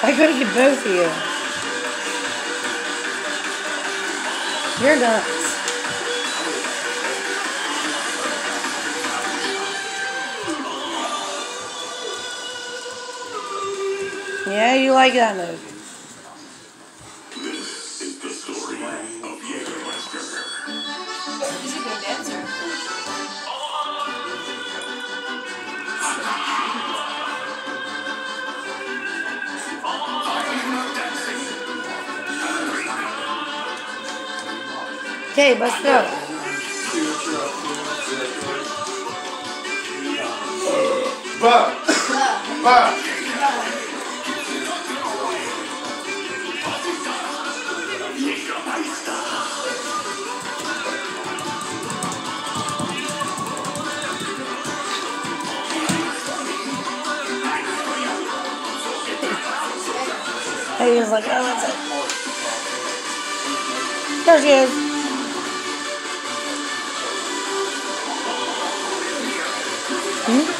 I couldn't get both of you. You're nuts. Yeah, you like that move. This is the story of good. Okay, go. Bah! Bah! Hey, he was like, oh, that's it. There she is. Hmm?